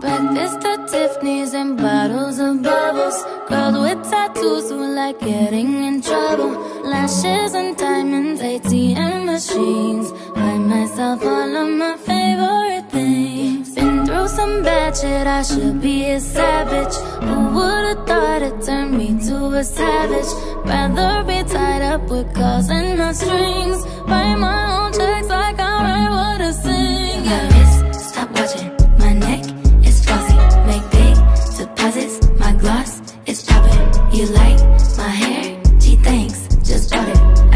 Breakfast at Tiffany's and bottles of bubbles. Girls with tattoos who like getting in trouble. Lashes and diamonds, ATM machines. Buy myself all of my favorite things. Been through some bad shit, I should be a savage. Who would've thought it turned me to a savage? Rather be tied up with calls and not strings. Write my own checks like I write what I sing. Yeah, miss, stop watching. My neck is flossy. Make big deposits. My gloss is popping. You like my hair? Gee, thanks. Just bought it. I see it.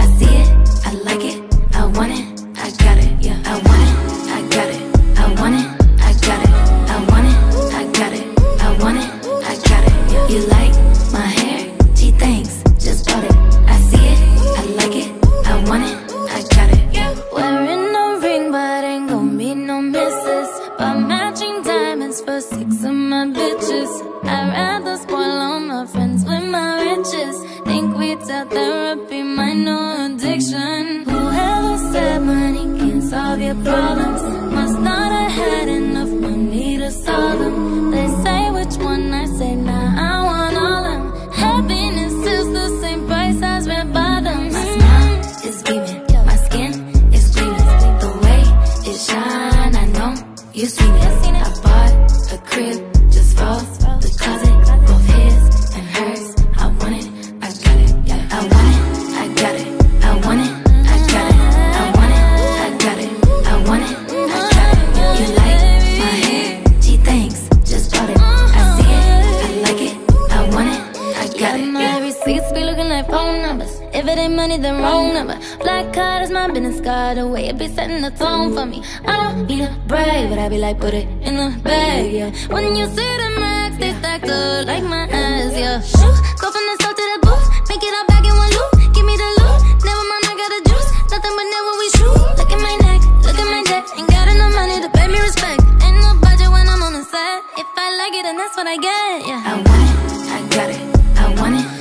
My bitches. I'd rather spoil all my friends with my riches. Think we tell therapy my new addiction. Whoever said money can't solve your problems must not have had enough money to solve them. They say which one I say, nah, I want all them. Happiness is the same price as red bottoms. My smile is beaming, my skin is gleaming. The way it shine, I know you seen it. I bought a crib just receipts be looking like phone numbers. If it ain't money, then wrong number. Black card is my business card. The way it be setting the tone for me. I don't need a break, but I be like, put it in the bag, yeah. When you see the max, they stacked up like my ass, yeah. Shoot, go from the south to the booth, make it all back in one loop. Give me the loot, never mind, I got the juice. Nothing but never we shoot. Look at my neck, look at my debt. Ain't got enough money to pay me respect. Ain't no budget when I'm on the set. If I like it, then that's what I get, yeah. I want it, I got it, I want it.